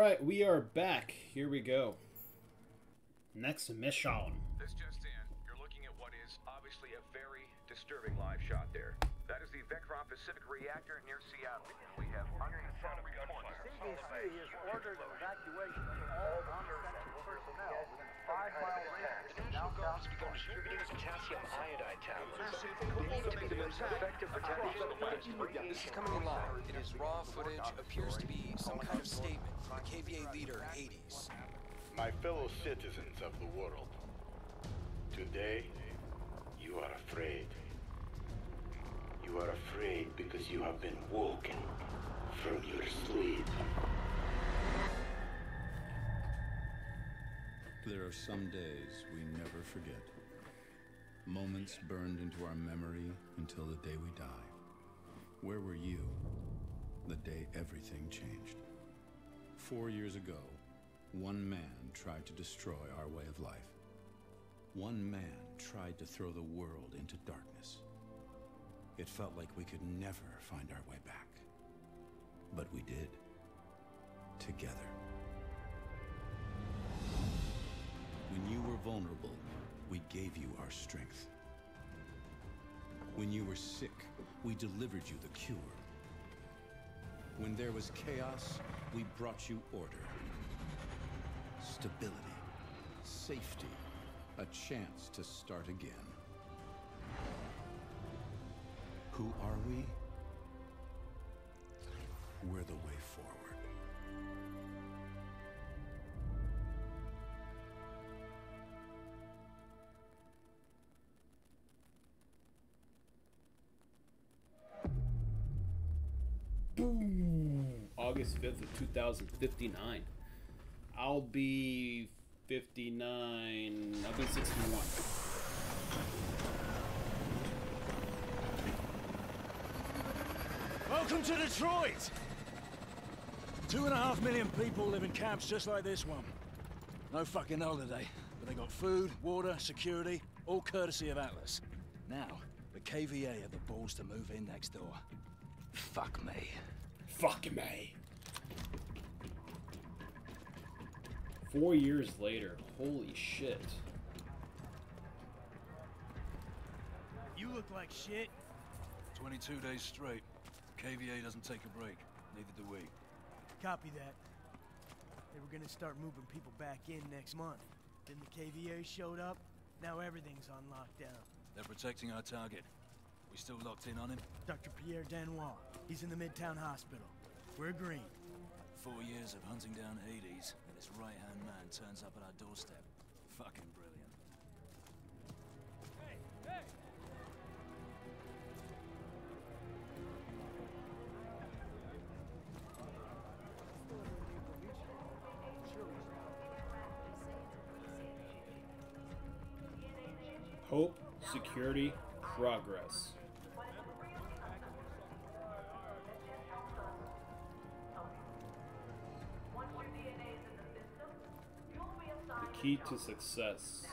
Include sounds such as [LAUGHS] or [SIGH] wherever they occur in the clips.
right, we are back. Here we go. Next mission. This just in. You're looking at what is obviously a very disturbing live shot there. That is the Vectron Pacific reactor near Seattle. We have unconfirmed reports. CDC has ordered evacuation of all non-essential within a five-mile radius believed to be the most effective protection. This is coming in live. It is raw footage. Appears to be some kind of statement from the KVA leader, Hades. My fellow citizens of the world, today you are afraid. You are afraid because you have been woken from your sleep. There are some days we never forget. Moments burned into our memory until the day we die. Where were you the day everything changed? Four years ago, one man tried to destroy our way of life. One man tried to throw the world into darkness. It felt like we could never find our way back. But we did. Together. You were vulnerable, we gave you our strength. When you were sick, we delivered you the cure. When there was chaos, we brought you order. Stability. Safety. A chance to start again. Who are we? We're the way forward. August 5th of 2059. I'll be 59. I'll be 61. Welcome to Detroit! Two and a half million people live in camps just like this one. No fucking holiday, but they got food, water, security, all courtesy of Atlas. Now, the KVA have the balls to move in next door. Fuck me. Fuck me. Four years later. Holy shit. You look like shit. 22 days straight. KVA doesn't take a break. Neither do we. Copy that. They were gonna start moving people back in next month. Then the KVA showed up. Now everything's on lockdown. They're protecting our target. We still locked in on him? Dr. Pierre Danois. He's in the Midtown Hospital. We're green. Four years of hunting down Hades, this right-hand man turns up at our doorstep. Fucking brilliant. Hey, hey! Hope, security, progress. Key to success.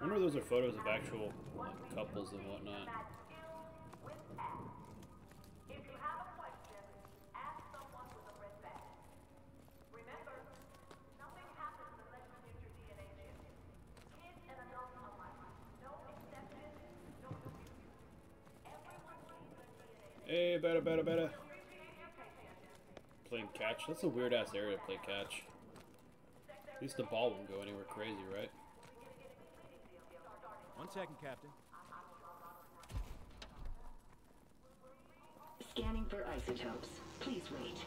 I wonder if those are photos of actual like, couples and whatnot. Hey, better, better, better. Playing catch. That's a weird ass area to play catch. At least the ball won't go anywhere crazy, right? One second, Captain. Scanning for isotopes. Please wait.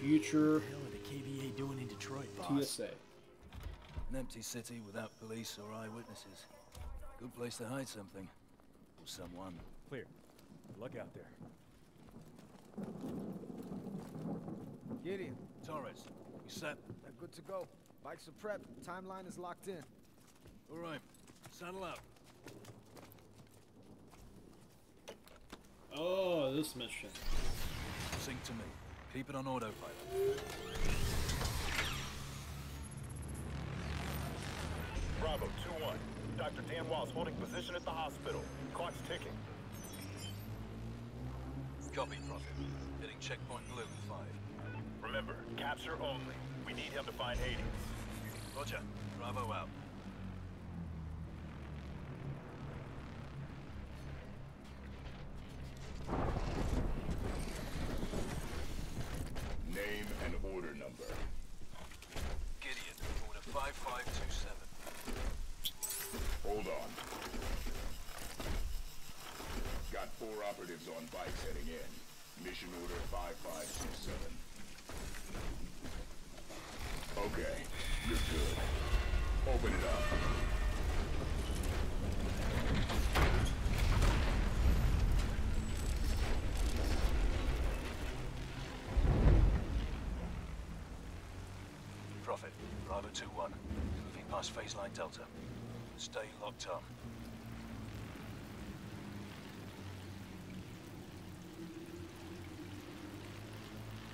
Future What the hell are the KVA doing in Detroit, boss? TSA. An empty city without police or eyewitnesses. Good place to hide something. Or someone. Clear. Look out there. Gideon, Torres, we set. they're good to go. Bikes are prepped. Timeline is locked in. All right, saddle up. Oh, this mission. Sync to me. Keep it on autopilot. Bravo 2-1. Dr. Dan Wall's holding position at the hospital. Clock's ticking. Copy, Prophet. Hitting checkpoint blue five. Remember, capture only. We need him to find Hades. Roger. Bravo out. Name and order number. Gideon, order 5527. Hold on. Got four operatives on bikes heading in. Mission order 5527. Okay, you're good. Open it up. Prophet, Bravo 2-1. Moving past phase line Delta. Stay locked on.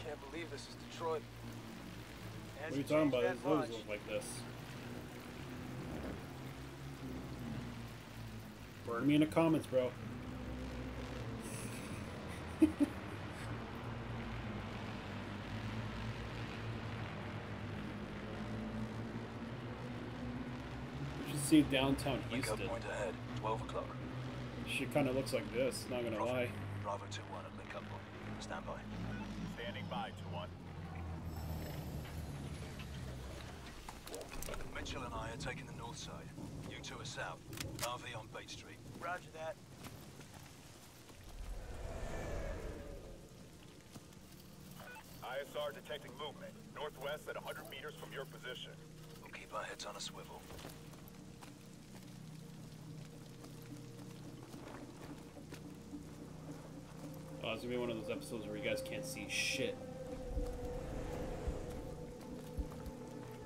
Can't believe this is Detroit. What are you talking about? It always look like this. Burn me in the comments, bro. [LAUGHS] You should see downtown Link Houston. up point ahead. 12 o'clock. Shit kind of looks like this, not gonna lie. Bravo 2-1 at link up point. Stand by. Standing by, 2-1. Mitchell and I are taking the north side. You two are south. RV on Bait Street. Roger that. ISR detecting movement. Northwest at 100 meters from your position. We'll keep our heads on a swivel. It's gonna be one of those episodes where you guys can't see shit.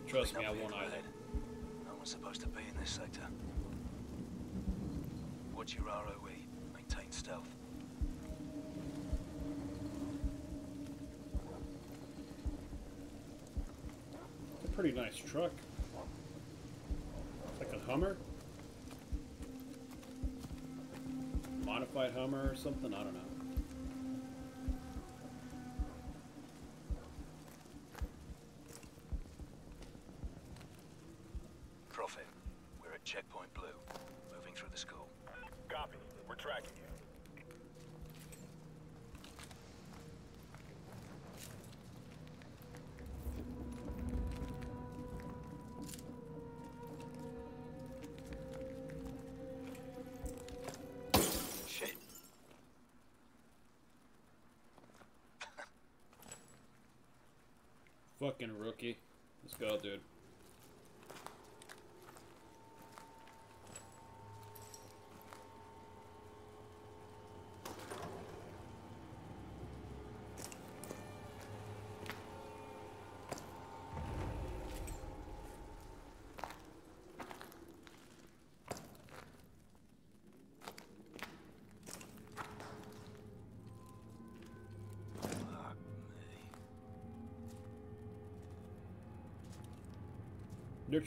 Trust me, I won't either. No one's supposed to be in this sector. Watch your ROE. Maintain stealth. It's a pretty nice truck. It's like a Hummer. Modified Hummer or something, I don't know. Fucking rookie. Let's go, dude.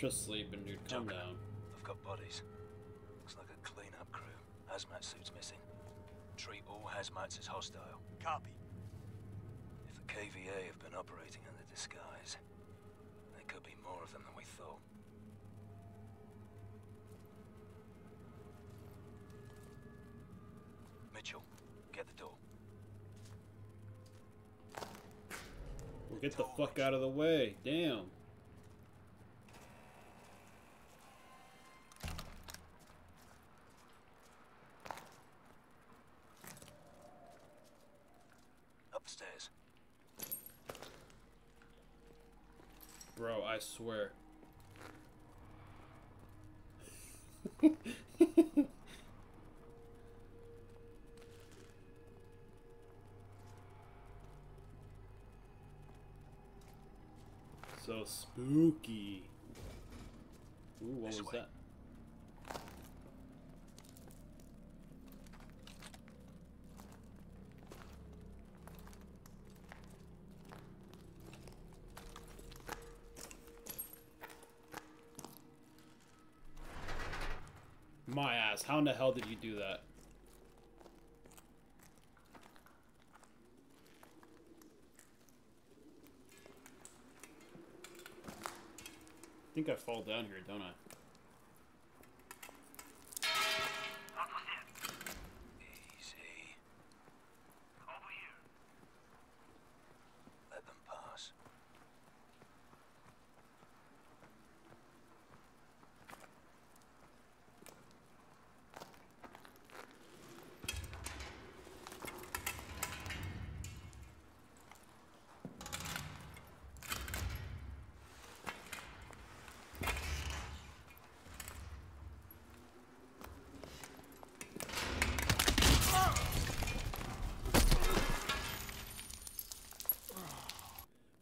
Just sleeping, dude. Calm Joker. down. I've got bodies. Looks like a clean-up crew. Hazmat suits missing. Treat all hazmats as hostile. Copy. If the KVA have been operating under disguise, there could be more of them than we thought. Mitchell, get the door. Well, get the fuck out of the way. Damn. Bro, I swear. [LAUGHS] so spooky. Ooh, what This was way. that? how in the hell did you do that? I think I fall down here, don't I?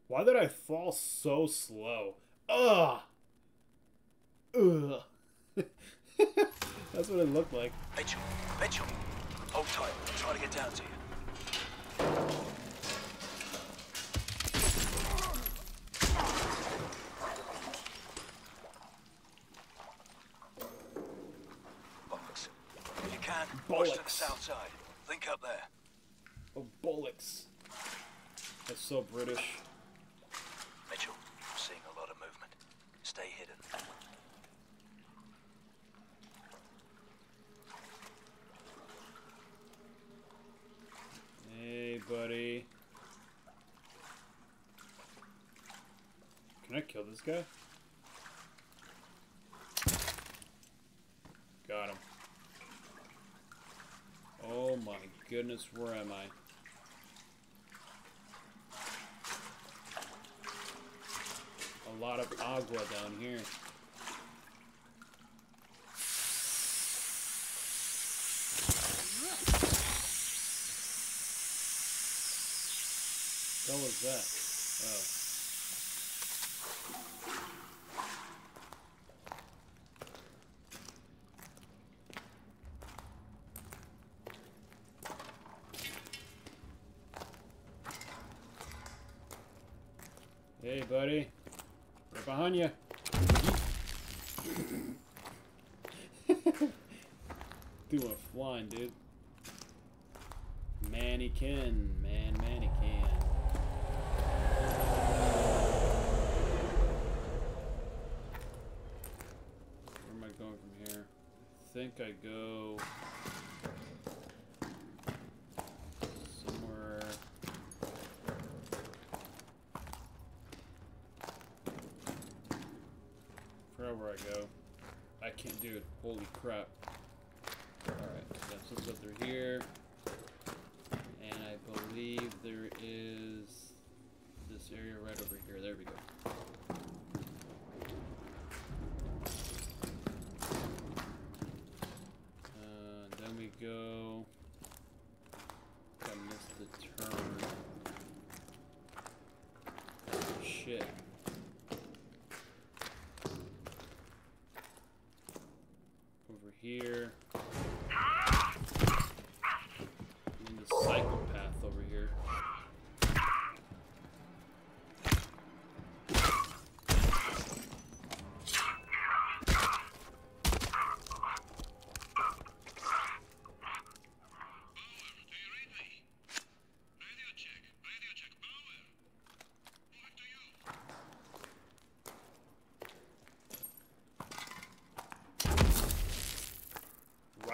Why did I fall so slow? Ugh. Ugh. [LAUGHS] That's what it looked like. Mitchell, Mitchell, hold tight. I'm trying to get down to you. Bollocks. If you can, push to the south side. Link up there. Oh, bollocks. That's so British. Mitchell, I'm seeing a lot of movement. Stay hidden. Hey, buddy. This guy? Got him. Oh my goodness, where am I? A lot of agua down here. What was that? Oh. Hey, buddy. Right behind you. Doing a flying, dude. Mannequin, man, mannequin. Where am I going from here? I think I go somewhere. Forgot where I go. I can't do it. Holy crap. Alright, that's what's up through here. And I believe there is this area right over here. There we go. Uh, then we go. I missed the turn. Shit. Over here. And the psychopath over here.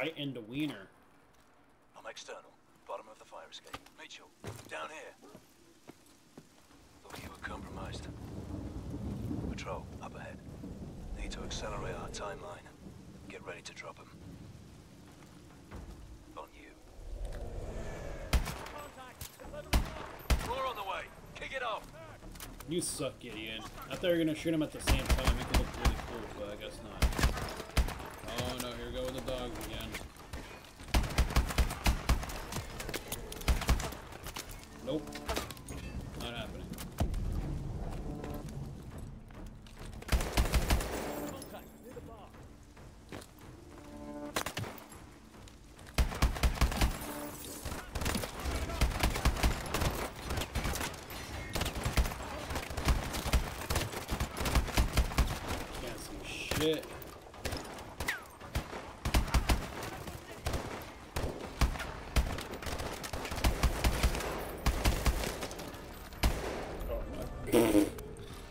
Right into Wiener. I'm external. Bottom of the fire escape. Mitchell, down here. Thought you were compromised. Patrol, up ahead. Need to accelerate our timeline. Get ready to drop him. On you. More on the way. Kick it off. You suck, Gideon. I thought you were gonna shoot him at the same time. It look really cool, but I guess not. Oh no, here go the dogs again. Nope.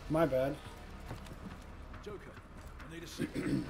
My bad. Joker, I need a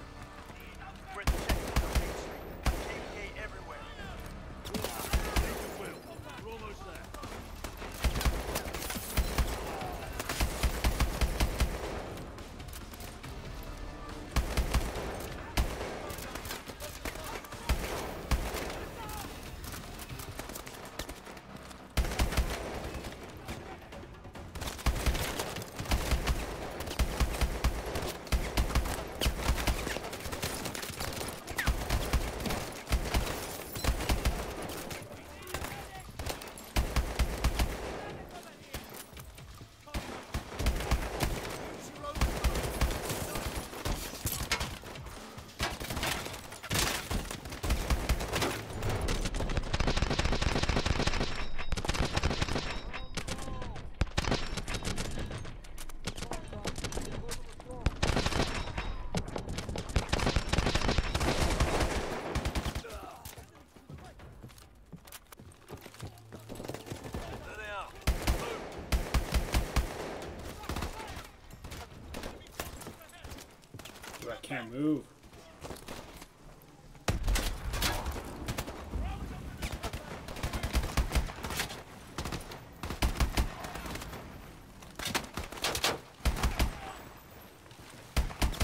move.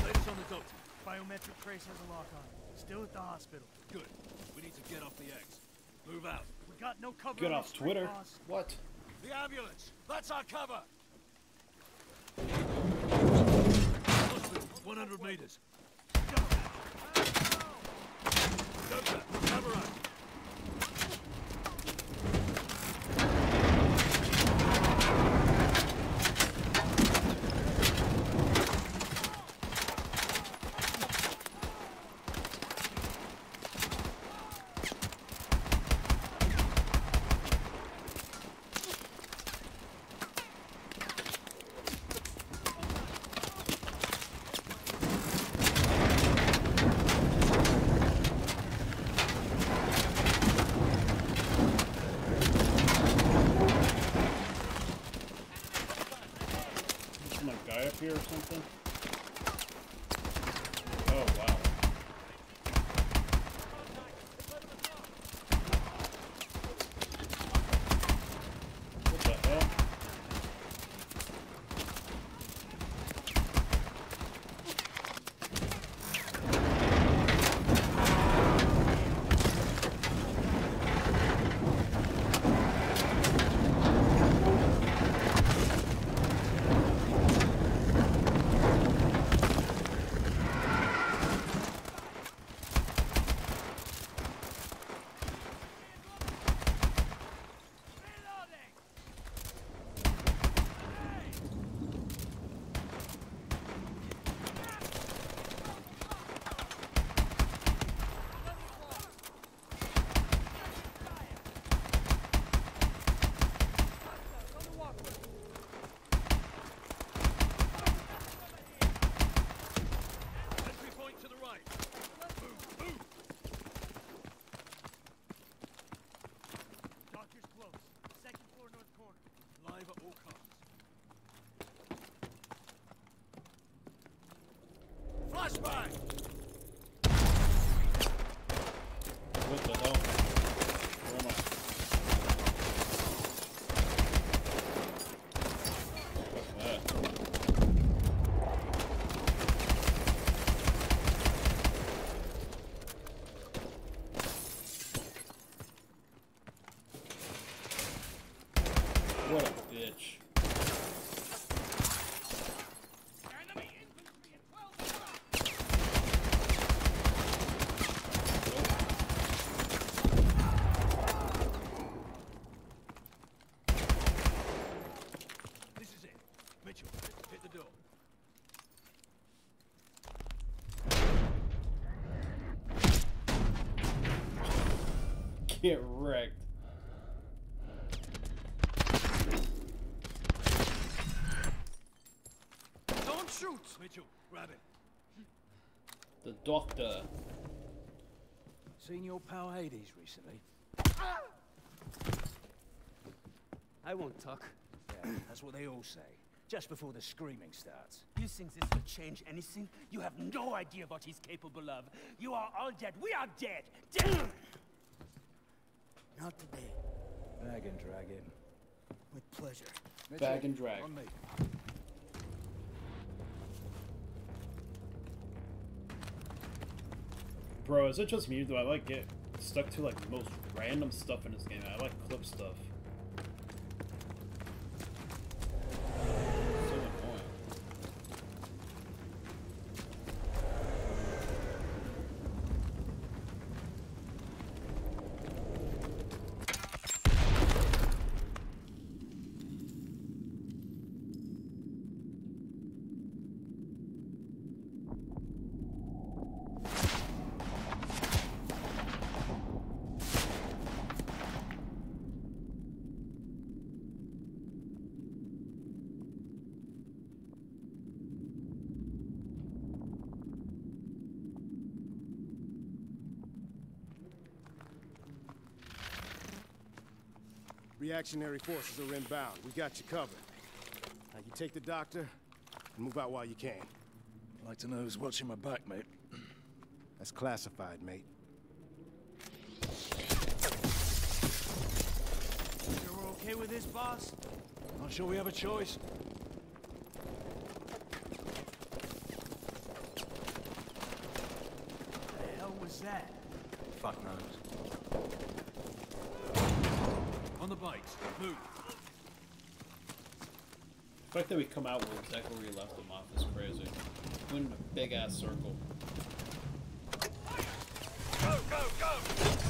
Latest on the doctor. Biometric trace has a lock on. Still at the hospital. Good. We need to get off the X. Move out. We got no cover Get on off Twitter. boss. What? The ambulance. That's our cover. 100 meters. Doctor, cover us. Is some like guy up here or something? Oh wow. What the hell? Entry point to the right. Move, move. Doctor's close. Second floor north corner. Live at all costs. Flashbang! What the hell? Where am I? What's that? What a bitch. This is it. Mitchell, hit the door. Get wrecked. Don't shoot! Mitchell, grab it. The doctor. Seen your pal Hades recently? I won't talk. Yeah, that's what they all say. just before the screaming starts. You think this will change anything? You have no idea what he's capable of. You are all dead. We are dead. Dead! Not today. Bag and drag him. With pleasure. Bag and drag. On me. Bro, is it just me? Do I like get stuck to like the most random stuff in this game? I like clip stuff. So annoying. Reactionary forces are inbound. We got you covered. Now you take the doctor and move out while you can. I'd like to know who's watching my back, mate. [CLEARS THROAT] That's classified, mate. Sure we're okay with this, boss? Not sure we have a choice. The hell was that? Fuck knows. On the bikes. Move. The fact that we come out where exactly where we left them off is crazy. Went in a big ass circle. Go, go, go!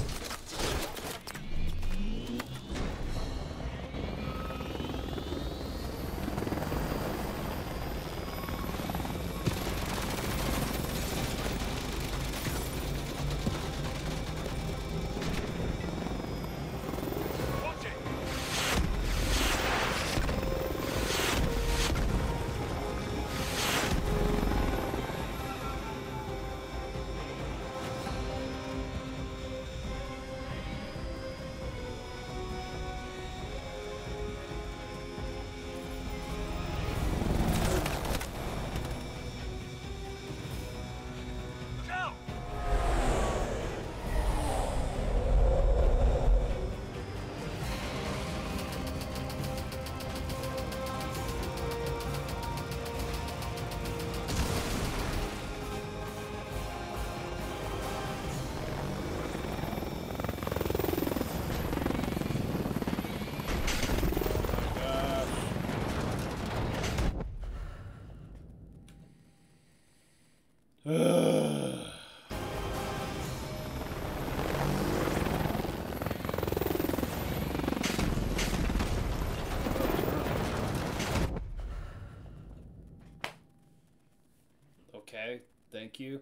You.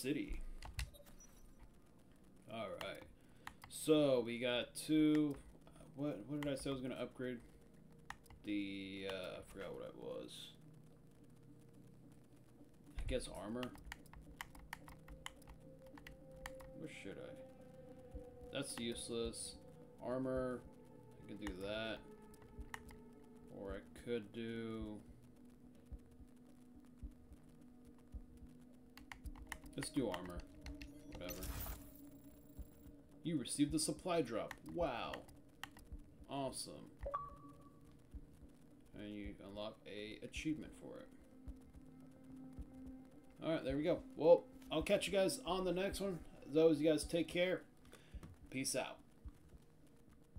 City. Alright. So, we got two... What, what did I say I was going to upgrade? The... Uh, I forgot what it was. I guess armor? Where should I? That's useless. Armor, I can do that. Or I could do... Let's do armor. Whatever. You received the supply drop. Wow. Awesome. And you unlock a achievement for it. Alright, there we go. Well, I'll catch you guys on the next one. As always, you guys take care. Peace out.